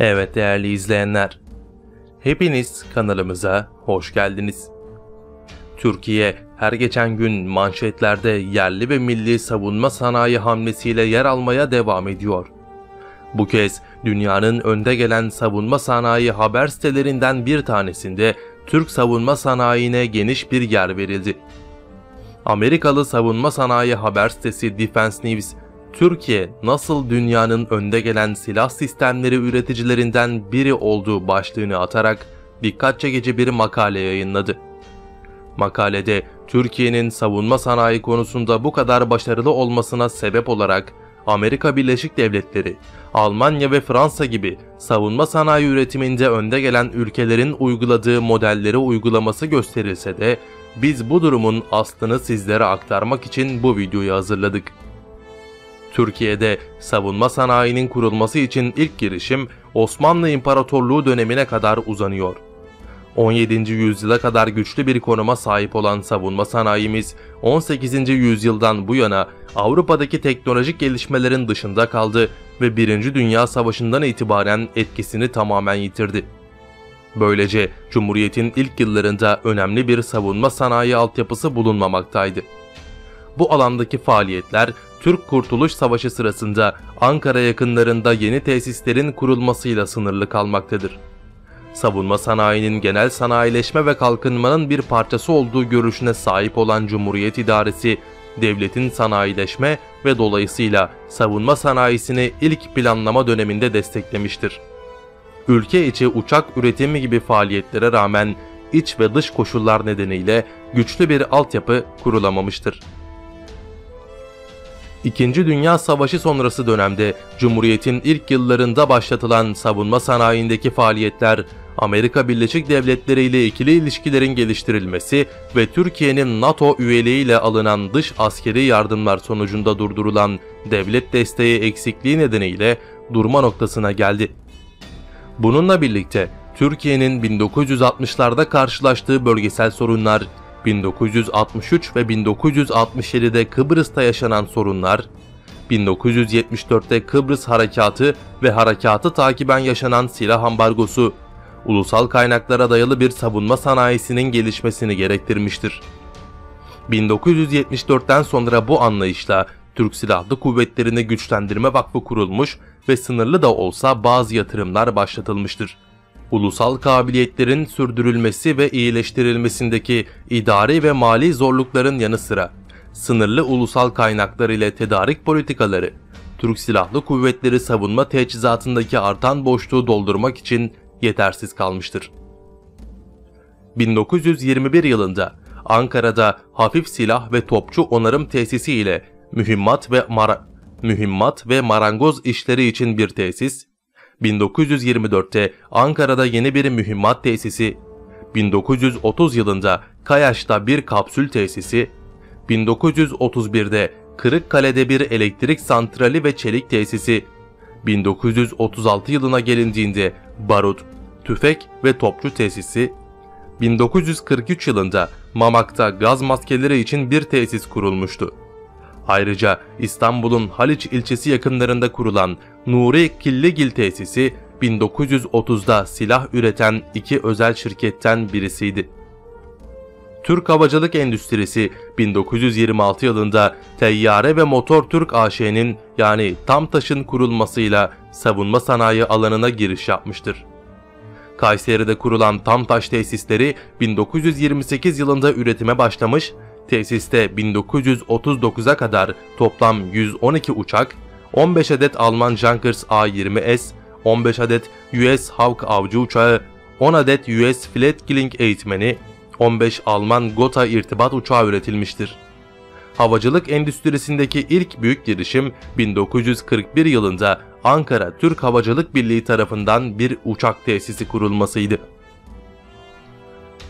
Evet değerli izleyenler, hepiniz kanalımıza hoş geldiniz. Türkiye her geçen gün manşetlerde yerli ve milli savunma sanayi hamlesiyle yer almaya devam ediyor. Bu kez dünyanın önde gelen savunma sanayi haber sitelerinden bir tanesinde Türk savunma sanayine geniş bir yer verildi. Amerikalı savunma sanayi haber sitesi Defense News, Türkiye nasıl dünyanın önde gelen silah sistemleri üreticilerinden biri olduğu başlığını atarak dikkat çekici bir makale yayınladı. Makalede Türkiye'nin savunma sanayi konusunda bu kadar başarılı olmasına sebep olarak Amerika Birleşik Devletleri, Almanya ve Fransa gibi savunma sanayi üretiminde önde gelen ülkelerin uyguladığı modelleri uygulaması gösterilse de biz bu durumun aslını sizlere aktarmak için bu videoyu hazırladık. Türkiye'de savunma sanayinin kurulması için ilk girişim Osmanlı İmparatorluğu dönemine kadar uzanıyor. 17. yüzyıla kadar güçlü bir konuma sahip olan savunma sanayimiz 18. yüzyıldan bu yana Avrupa'daki teknolojik gelişmelerin dışında kaldı ve 1. Dünya Savaşı'ndan itibaren etkisini tamamen yitirdi. Böylece Cumhuriyet'in ilk yıllarında önemli bir savunma sanayi altyapısı bulunmamaktaydı. Bu alandaki faaliyetler Türk Kurtuluş Savaşı sırasında Ankara yakınlarında yeni tesislerin kurulmasıyla sınırlı kalmaktadır. Savunma sanayinin genel sanayileşme ve kalkınmanın bir parçası olduğu görüşüne sahip olan Cumhuriyet İdaresi, devletin sanayileşme ve dolayısıyla savunma sanayisini ilk planlama döneminde desteklemiştir. Ülke içi uçak üretimi gibi faaliyetlere rağmen iç ve dış koşullar nedeniyle güçlü bir altyapı kurulamamıştır. İkinci Dünya Savaşı sonrası dönemde Cumhuriyet'in ilk yıllarında başlatılan savunma sanayindeki faaliyetler, Amerika Birleşik Devletleri ile ikili ilişkilerin geliştirilmesi ve Türkiye'nin NATO üyeliğiyle alınan dış askeri yardımlar sonucunda durdurulan devlet desteği eksikliği nedeniyle durma noktasına geldi. Bununla birlikte Türkiye'nin 1960'larda karşılaştığı bölgesel sorunlar 1963 ve 1967'de Kıbrıs'ta yaşanan sorunlar, 1974'te Kıbrıs Harekatı ve harekatı takiben yaşanan silah ambargosu, ulusal kaynaklara dayalı bir savunma sanayisinin gelişmesini gerektirmiştir. 1974'ten sonra bu anlayışla Türk Silahlı Kuvvetleri'ni Güçlendirme Vakfı kurulmuş ve sınırlı da olsa bazı yatırımlar başlatılmıştır ulusal kabiliyetlerin sürdürülmesi ve iyileştirilmesindeki idari ve mali zorlukların yanı sıra sınırlı ulusal kaynaklar ile tedarik politikaları, Türk Silahlı Kuvvetleri savunma teçhizatındaki artan boşluğu doldurmak için yetersiz kalmıştır. 1921 yılında Ankara'da hafif silah ve topçu onarım tesisi ile mühimmat ve mara mühimmat ve marangoz işleri için bir tesis, 1924'te Ankara'da yeni bir mühimmat tesisi, 1930 yılında Kayaş'ta bir kapsül tesisi, 1931'de Kırıkkale'de bir elektrik santrali ve çelik tesisi, 1936 yılına gelindiğinde barut, tüfek ve topçu tesisi, 1943 yılında Mamak'ta gaz maskeleri için bir tesis kurulmuştu. Ayrıca İstanbul'un Haliç ilçesi yakınlarında kurulan Nuri Killigil tesisi 1930'da silah üreten iki özel şirketten birisiydi. Türk Havacılık Endüstrisi 1926 yılında Teyyare ve Motor Türk AŞ'nin yani Tamtaş'ın kurulmasıyla savunma sanayi alanına giriş yapmıştır. Kayseri'de kurulan Tamtaş tesisleri 1928 yılında üretime başlamış Tesiste 1939'a kadar toplam 112 uçak, 15 adet Alman Junkers A-20S, 15 adet US Hawk avcı uçağı, 10 adet US Flatkilling eğitmeni, 15 Alman Gotha irtibat uçağı üretilmiştir. Havacılık endüstrisindeki ilk büyük girişim 1941 yılında Ankara Türk Havacılık Birliği tarafından bir uçak tesisi kurulmasıydı.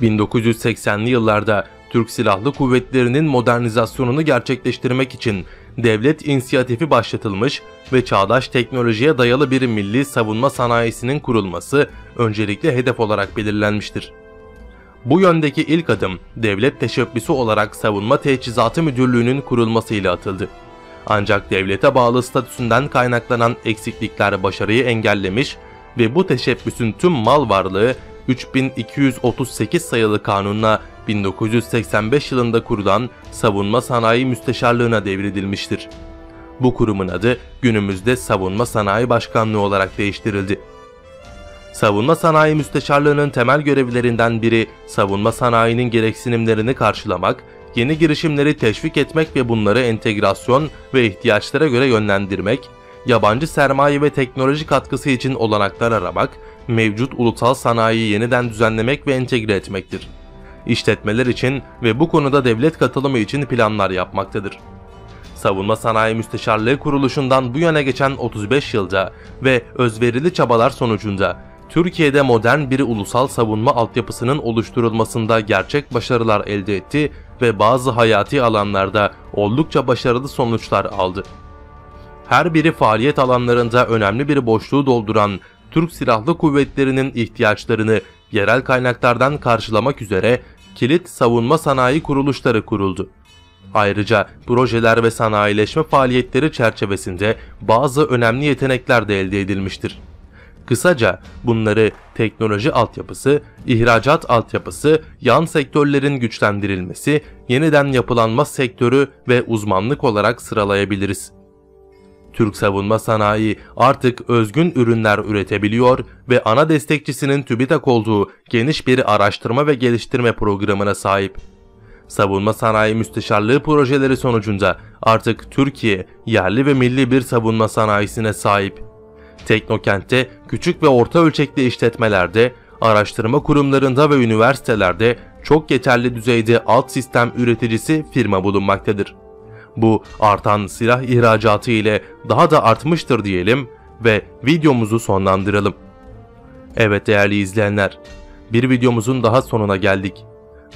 1980'li yıllarda Türk Silahlı Kuvvetleri'nin modernizasyonunu gerçekleştirmek için devlet inisiyatifi başlatılmış ve çağdaş teknolojiye dayalı bir milli savunma sanayisinin kurulması öncelikle hedef olarak belirlenmiştir. Bu yöndeki ilk adım devlet teşebbüsü olarak Savunma Teçhizatı Müdürlüğü'nün kurulmasıyla atıldı. Ancak devlete bağlı statüsünden kaynaklanan eksiklikler başarıyı engellemiş ve bu teşebbüsün tüm mal varlığı 3238 sayılı kanunla 1985 yılında kurulan Savunma Sanayi Müsteşarlığına devredilmiştir. Bu kurumun adı günümüzde Savunma Sanayi Başkanlığı olarak değiştirildi. Savunma Sanayi Müsteşarlığı'nın temel görevlerinden biri savunma sanayinin gereksinimlerini karşılamak, yeni girişimleri teşvik etmek ve bunları entegrasyon ve ihtiyaçlara göre yönlendirmek, yabancı sermaye ve teknoloji katkısı için olanaklar aramak, mevcut ulusal sanayiyi yeniden düzenlemek ve entegre etmektir. İşletmeler için ve bu konuda devlet katılımı için planlar yapmaktadır. Savunma Sanayi Müsteşarlığı kuruluşundan bu yana geçen 35 yılda ve özverili çabalar sonucunda Türkiye'de modern bir ulusal savunma altyapısının oluşturulmasında gerçek başarılar elde etti ve bazı hayati alanlarda oldukça başarılı sonuçlar aldı. Her biri faaliyet alanlarında önemli bir boşluğu dolduran Türk Silahlı Kuvvetleri'nin ihtiyaçlarını yerel kaynaklardan karşılamak üzere kilit savunma sanayi kuruluşları kuruldu. Ayrıca projeler ve sanayileşme faaliyetleri çerçevesinde bazı önemli yetenekler de elde edilmiştir. Kısaca bunları teknoloji altyapısı, ihracat altyapısı, yan sektörlerin güçlendirilmesi, yeniden yapılanma sektörü ve uzmanlık olarak sıralayabiliriz. Türk savunma sanayi artık özgün ürünler üretebiliyor ve ana destekçisinin TÜBİTAK olduğu geniş bir araştırma ve geliştirme programına sahip. Savunma sanayi müsteşarlığı projeleri sonucunda artık Türkiye yerli ve milli bir savunma sanayisine sahip. Teknokent'te küçük ve orta ölçekli işletmelerde, araştırma kurumlarında ve üniversitelerde çok yeterli düzeyde alt sistem üreticisi firma bulunmaktadır. Bu artan silah ihracatı ile daha da artmıştır diyelim ve videomuzu sonlandıralım. Evet değerli izleyenler, bir videomuzun daha sonuna geldik.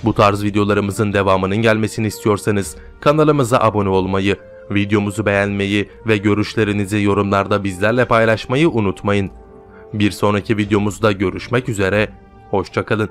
Bu tarz videolarımızın devamının gelmesini istiyorsanız kanalımıza abone olmayı, videomuzu beğenmeyi ve görüşlerinizi yorumlarda bizlerle paylaşmayı unutmayın. Bir sonraki videomuzda görüşmek üzere, hoşçakalın.